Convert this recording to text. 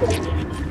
あっ!